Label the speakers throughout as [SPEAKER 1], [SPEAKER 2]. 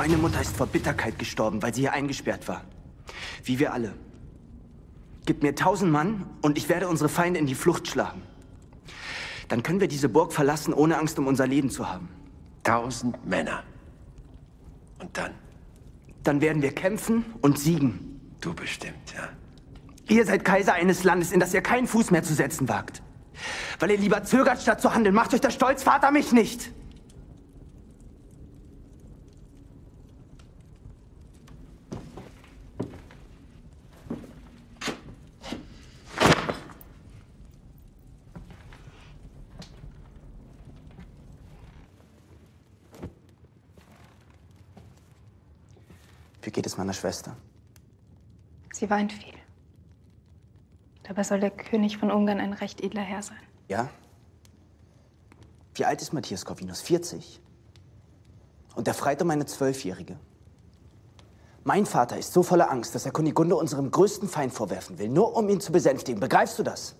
[SPEAKER 1] Meine Mutter ist vor Bitterkeit gestorben, weil sie hier eingesperrt war. Wie wir alle. Gib mir tausend Mann und ich werde unsere Feinde in die Flucht schlagen. Dann können wir diese Burg verlassen, ohne Angst um unser Leben zu haben.
[SPEAKER 2] Tausend Männer. Und dann?
[SPEAKER 1] Dann werden wir kämpfen und siegen.
[SPEAKER 2] Du bestimmt, ja.
[SPEAKER 1] Ihr seid Kaiser eines Landes, in das ihr keinen Fuß mehr zu setzen wagt. Weil ihr lieber zögert, statt zu handeln. Macht euch der Stolz, Vater, mich nicht! Wie geht es meiner Schwester?
[SPEAKER 3] Sie weint viel. Dabei soll der König von Ungarn ein recht edler Herr sein.
[SPEAKER 1] Ja? Wie alt ist Matthias Corvinus? 40? Und er freit um eine Zwölfjährige. Mein Vater ist so voller Angst, dass er Kunigunde unserem größten Feind vorwerfen will, nur um ihn zu besänftigen. Begreifst du das?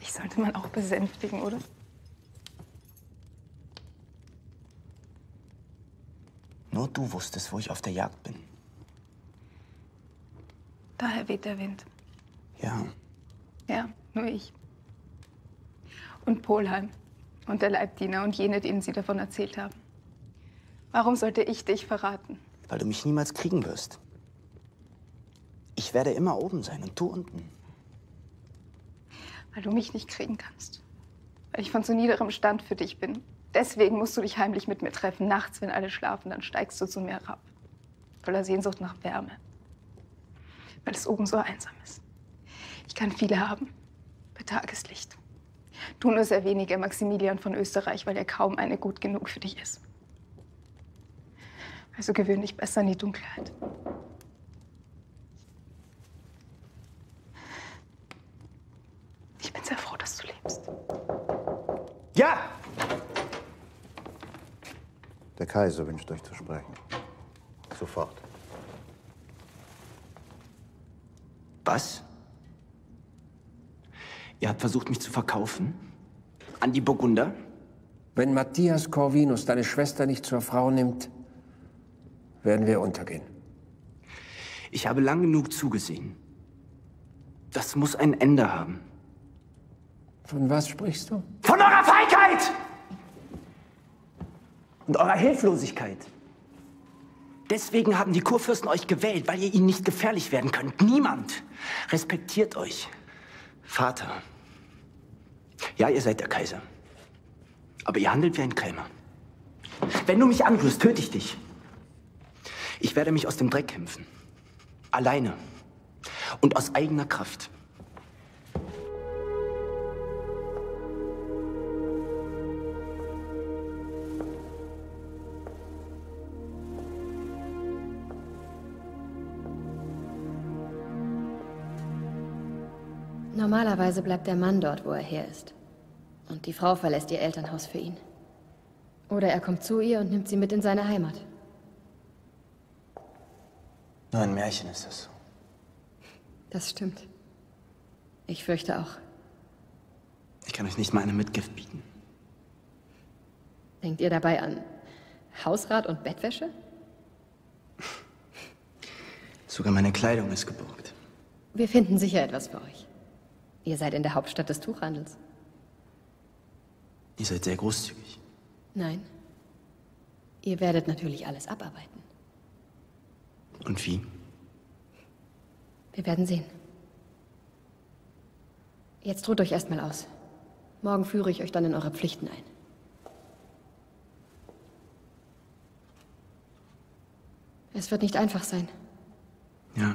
[SPEAKER 3] Ich sollte man auch besänftigen, oder?
[SPEAKER 1] Nur du wusstest, wo ich auf der Jagd bin.
[SPEAKER 3] Daher weht der Wind.
[SPEAKER 1] Ja.
[SPEAKER 3] Ja, nur ich. Und Polheim. Und der Leibdiener und jene, denen Sie davon erzählt haben. Warum sollte ich dich verraten?
[SPEAKER 1] Weil du mich niemals kriegen wirst. Ich werde immer oben sein und du unten.
[SPEAKER 3] Weil du mich nicht kriegen kannst. Weil ich von so niederem Stand für dich bin. Deswegen musst du dich heimlich mit mir treffen. Nachts, wenn alle schlafen, dann steigst du zu mir herab. Voller Sehnsucht nach Wärme. Weil es oben so einsam ist. Ich kann viele haben. Bei Tageslicht. Du nur sehr wenige, Maximilian von Österreich, weil er kaum eine gut genug für dich ist. Also gewöhn dich besser an die Dunkelheit. Ich bin sehr froh, dass du lebst.
[SPEAKER 1] Ja!
[SPEAKER 4] Der Kaiser wünscht euch zu sprechen. Sofort.
[SPEAKER 1] Was? Ihr habt versucht, mich zu verkaufen? An die Burgunder?
[SPEAKER 2] Wenn Matthias Corvinus deine Schwester nicht zur Frau nimmt, werden wir untergehen.
[SPEAKER 1] Ich habe lang genug zugesehen. Das muss ein Ende haben.
[SPEAKER 2] Von was sprichst du?
[SPEAKER 1] Von eurer Feigheit! Und eurer Hilflosigkeit. Deswegen haben die Kurfürsten euch gewählt, weil ihr ihnen nicht gefährlich werden könnt. Niemand respektiert euch. Vater. Ja, ihr seid der Kaiser. Aber ihr handelt wie ein Krämer. Wenn du mich anrührst, töte ich dich. Ich werde mich aus dem Dreck kämpfen. Alleine. Und aus eigener Kraft.
[SPEAKER 5] Normalerweise bleibt der Mann dort, wo er her ist. Und die Frau verlässt ihr Elternhaus für ihn. Oder er kommt zu ihr und nimmt sie mit in seine Heimat.
[SPEAKER 1] Nur ein Märchen ist das so.
[SPEAKER 5] Das stimmt. Ich fürchte auch.
[SPEAKER 1] Ich kann euch nicht mal eine Mitgift bieten.
[SPEAKER 5] Denkt ihr dabei an Hausrat und Bettwäsche?
[SPEAKER 1] Sogar meine Kleidung ist geborgt.
[SPEAKER 5] Wir finden sicher etwas für euch. Ihr seid in der Hauptstadt des Tuchhandels.
[SPEAKER 1] Ihr seid sehr großzügig.
[SPEAKER 5] Nein. Ihr werdet natürlich alles abarbeiten.
[SPEAKER 1] Und wie?
[SPEAKER 5] Wir werden sehen. Jetzt ruht euch erstmal aus. Morgen führe ich euch dann in eure Pflichten ein. Es wird nicht einfach sein.
[SPEAKER 1] Ja.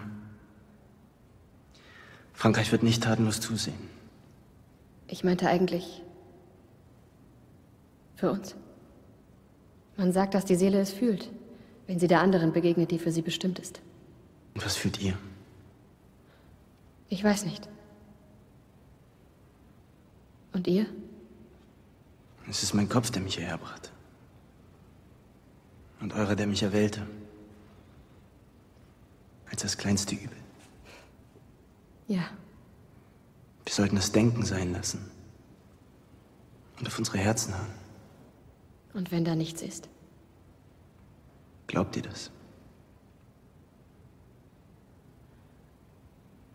[SPEAKER 1] Frankreich wird nicht tatenlos zusehen.
[SPEAKER 5] Ich meinte eigentlich für uns. Man sagt, dass die Seele es fühlt, wenn sie der anderen begegnet, die für sie bestimmt ist.
[SPEAKER 1] Und was fühlt ihr?
[SPEAKER 5] Ich weiß nicht. Und ihr?
[SPEAKER 1] Es ist mein Kopf, der mich hierher brachte. Und eure, der mich erwählte. Als das kleinste Übel.
[SPEAKER 5] Ja.
[SPEAKER 1] Wir sollten das Denken sein lassen. Und auf unsere Herzen hören.
[SPEAKER 5] Und wenn da nichts ist?
[SPEAKER 1] Glaubt ihr das?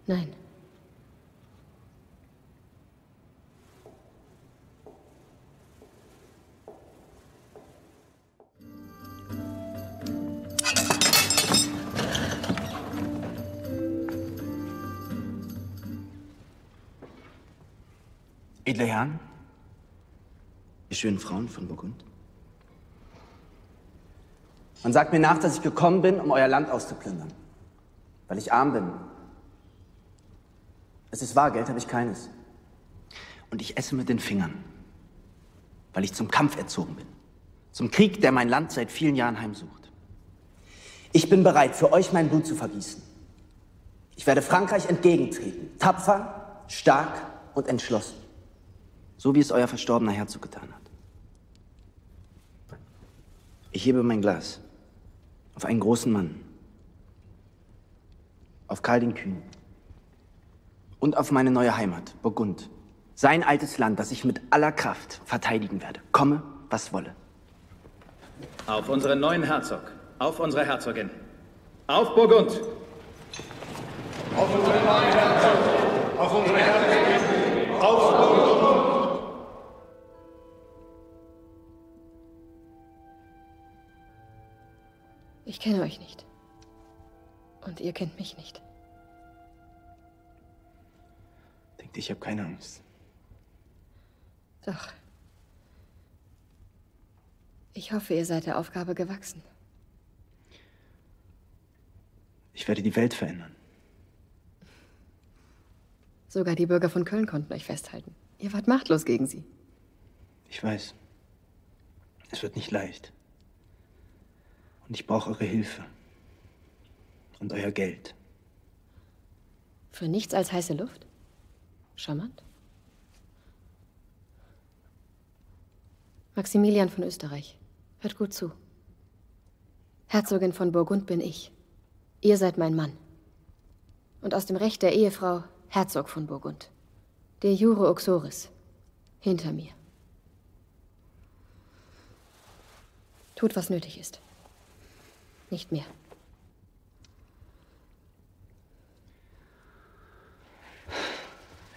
[SPEAKER 5] Nein.
[SPEAKER 1] Edle Herren, ihr schönen Frauen von Burgund. Man sagt mir nach, dass ich gekommen bin, um euer Land auszuplündern. Weil ich arm bin. Es ist wahr, Geld habe ich keines. Und ich esse mit den Fingern. Weil ich zum Kampf erzogen bin. Zum Krieg, der mein Land seit vielen Jahren heimsucht. Ich bin bereit, für euch mein Blut zu vergießen. Ich werde Frankreich entgegentreten. Tapfer, stark und entschlossen. So wie es euer verstorbener Herzog getan hat. Ich hebe mein Glas auf einen großen Mann, auf Karl den Kühn und auf meine neue Heimat, Burgund. Sein altes Land, das ich mit aller Kraft verteidigen werde, komme, was wolle.
[SPEAKER 6] Auf unseren neuen Herzog, auf unsere Herzogin, auf Burgund!
[SPEAKER 7] Auf unseren neuen Herzog, auf unsere Herzogin, auf Burgund!
[SPEAKER 5] Ich kenne euch nicht. Und ihr kennt mich nicht.
[SPEAKER 1] Denkt, ich habe keine Angst.
[SPEAKER 5] Doch. Ich hoffe, ihr seid der Aufgabe gewachsen.
[SPEAKER 1] Ich werde die Welt verändern.
[SPEAKER 5] Sogar die Bürger von Köln konnten euch festhalten. Ihr wart machtlos gegen sie.
[SPEAKER 1] Ich weiß. Es wird nicht leicht. Und ich brauche eure Hilfe. Und euer Geld.
[SPEAKER 5] Für nichts als heiße Luft? Charmant. Maximilian von Österreich, hört gut zu. Herzogin von Burgund bin ich. Ihr seid mein Mann. Und aus dem Recht der Ehefrau Herzog von Burgund. De jure uxoris. Hinter mir. Tut, was nötig ist. Nicht mehr.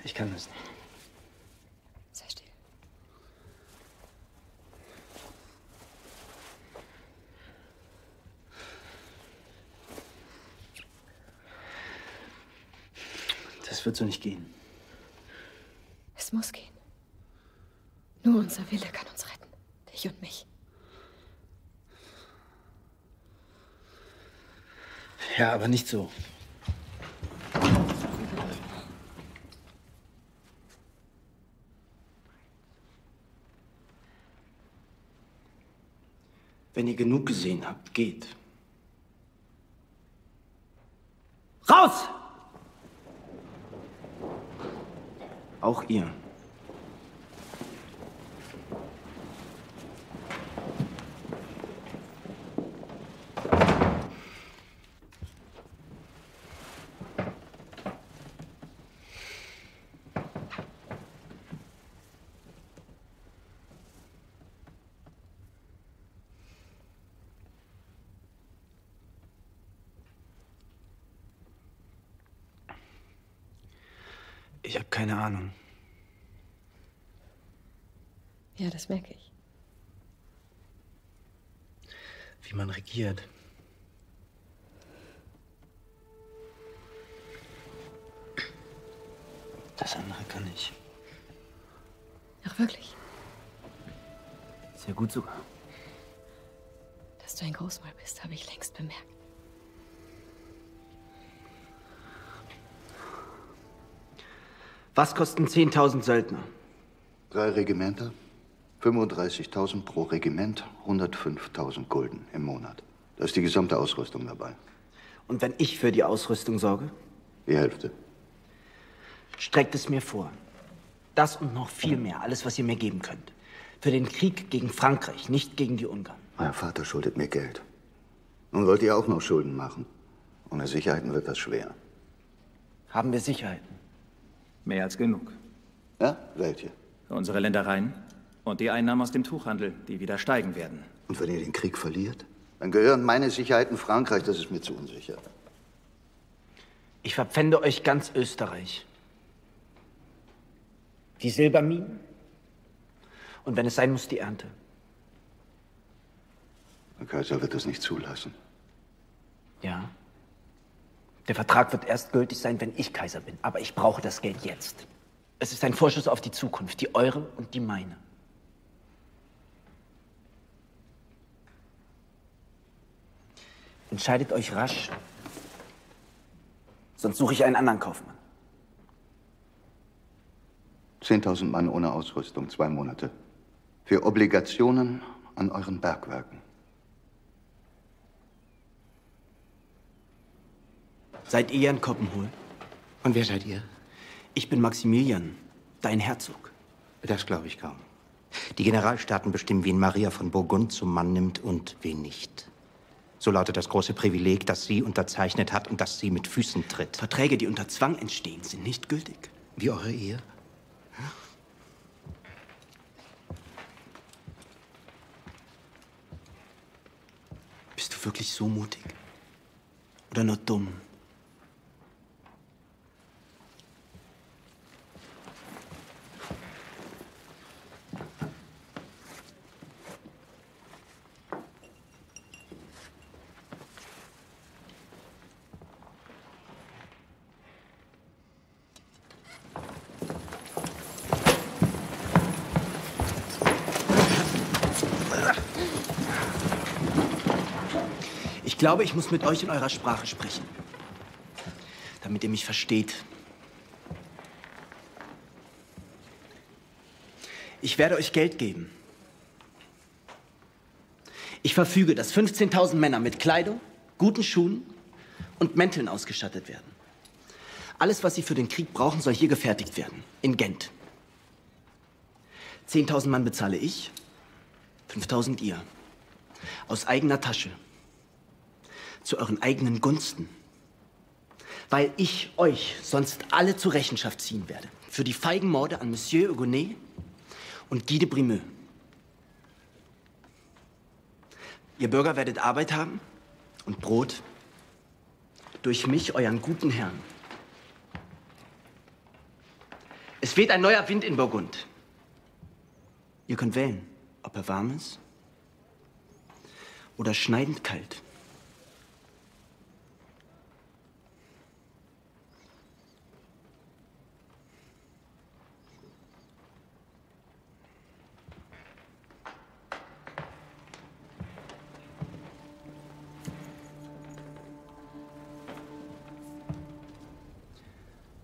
[SPEAKER 1] Ich kann das nicht.
[SPEAKER 5] Sei still.
[SPEAKER 1] Das wird so nicht gehen.
[SPEAKER 5] Es muss gehen. Nur unser Wille kann uns retten. Dich und mich.
[SPEAKER 1] Ja, aber nicht so. Wenn ihr genug gesehen habt, geht. Raus! Auch ihr. Ich habe keine Ahnung.
[SPEAKER 5] Ja, das merke ich.
[SPEAKER 1] wie man regiert. Das andere kann ich.
[SPEAKER 5] Ach, wirklich?
[SPEAKER 1] Sehr gut sogar.
[SPEAKER 5] Dass du ein Großmal bist, habe ich längst bemerkt.
[SPEAKER 1] Was kosten 10.000 Söldner?
[SPEAKER 4] Drei Regimenter, 35.000 pro Regiment, 105.000 Gulden im Monat. Da ist die gesamte Ausrüstung dabei.
[SPEAKER 1] Und wenn ich für die Ausrüstung sorge,
[SPEAKER 4] Die Hälfte.
[SPEAKER 1] streckt es mir vor. Das und noch viel mehr, alles, was ihr mir geben könnt. Für den Krieg gegen Frankreich, nicht gegen die Ungarn.
[SPEAKER 4] Euer Vater schuldet mir Geld. Nun wollt ihr auch noch Schulden machen. Ohne Sicherheiten wird das schwer.
[SPEAKER 1] Haben wir Sicherheiten?
[SPEAKER 6] Mehr als genug.
[SPEAKER 4] Ja? Welche?
[SPEAKER 6] Unsere Ländereien und die Einnahmen aus dem Tuchhandel, die wieder steigen werden.
[SPEAKER 4] Und wenn ihr den Krieg verliert? Dann gehören meine Sicherheiten Frankreich, das ist mir zu unsicher.
[SPEAKER 1] Ich verpfände euch ganz Österreich. Die Silberminen und wenn es sein muss, die Ernte.
[SPEAKER 4] Der Kaiser wird das nicht zulassen.
[SPEAKER 1] Ja. Der Vertrag wird erst gültig sein, wenn ich Kaiser bin. Aber ich brauche das Geld jetzt. Es ist ein Vorschuss auf die Zukunft, die eure und die meine. Entscheidet euch rasch, sonst suche ich einen anderen Kaufmann.
[SPEAKER 4] 10.000 Mann ohne Ausrüstung, zwei Monate. Für Obligationen an euren Bergwerken.
[SPEAKER 1] Seid ihr Jan Koppenhol?
[SPEAKER 8] Und wer seid ihr?
[SPEAKER 1] Ich bin Maximilian, dein Herzog.
[SPEAKER 8] Das glaube ich kaum. Die Generalstaaten bestimmen, wen Maria von Burgund zum Mann nimmt und wen nicht. So lautet das große Privileg, das sie unterzeichnet hat und das sie mit Füßen tritt.
[SPEAKER 1] Verträge, die unter Zwang entstehen, sind nicht gültig.
[SPEAKER 8] Wie eure Ehe?
[SPEAKER 1] Bist du wirklich so mutig? Oder nur dumm? Glaube, ich muss mit euch in eurer Sprache sprechen. Damit ihr mich versteht. Ich werde euch Geld geben. Ich verfüge, dass 15.000 Männer mit Kleidung, guten Schuhen und Mänteln ausgestattet werden. Alles, was sie für den Krieg brauchen, soll hier gefertigt werden. In Gent. 10.000 Mann bezahle ich, 5.000 ihr. Aus eigener Tasche zu euren eigenen Gunsten. Weil ich euch sonst alle zur Rechenschaft ziehen werde. Für die feigen Morde an Monsieur Hugonet und Guy de Brimeux. Ihr Bürger werdet Arbeit haben und Brot durch mich, euren guten Herrn. Es weht ein neuer Wind in Burgund. Ihr könnt wählen, ob er warm ist oder schneidend kalt.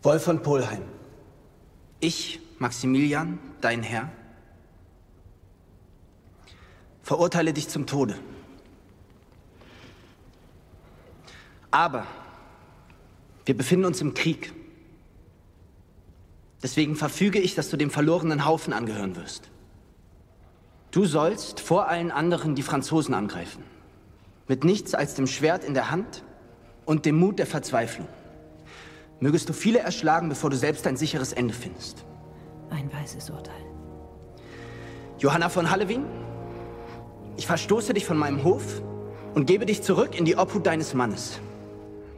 [SPEAKER 1] Wolf von Polheim. Ich, Maximilian, dein Herr, verurteile dich zum Tode. Aber wir befinden uns im Krieg. Deswegen verfüge ich, dass du dem verlorenen Haufen angehören wirst. Du sollst vor allen anderen die Franzosen angreifen. Mit nichts als dem Schwert in der Hand und dem Mut der Verzweiflung. Mögest du viele erschlagen, bevor du selbst ein sicheres Ende findest.
[SPEAKER 9] Ein weises Urteil.
[SPEAKER 1] Johanna von Hallewing, ich verstoße dich von meinem Hof und gebe dich zurück in die Obhut deines Mannes.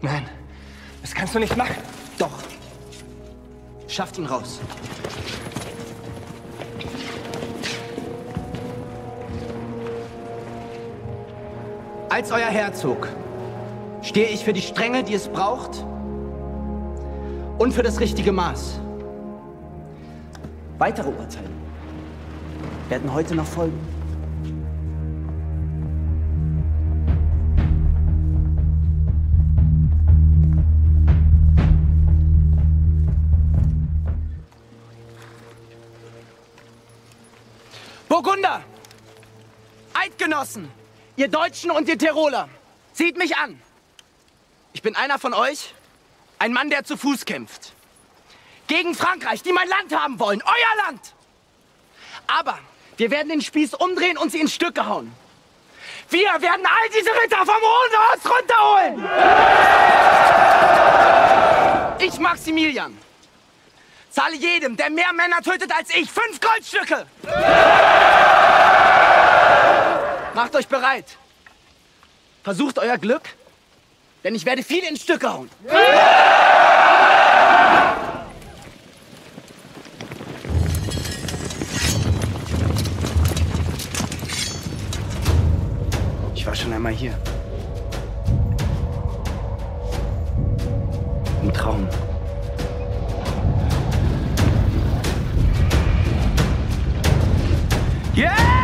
[SPEAKER 2] Nein, das kannst du nicht machen.
[SPEAKER 1] Doch. Schafft ihn raus. Als euer Herzog stehe ich für die Strenge, die es braucht, und für das richtige Maß. Weitere Urteile werden heute noch folgen. Burgunder! Eidgenossen! Ihr Deutschen und ihr Tiroler! Seht mich an! Ich bin einer von euch, ein Mann, der zu Fuß kämpft. Gegen Frankreich, die mein Land haben wollen. Euer Land! Aber wir werden den Spieß umdrehen und sie in Stücke hauen. Wir werden all diese Ritter vom Ross runterholen! Ich, Maximilian, zahle jedem, der mehr Männer tötet als ich, fünf Goldstücke! Macht euch bereit. Versucht euer Glück, denn ich werde viele in Stücke hauen. Ich war schon einmal hier. Im Traum. Yeah!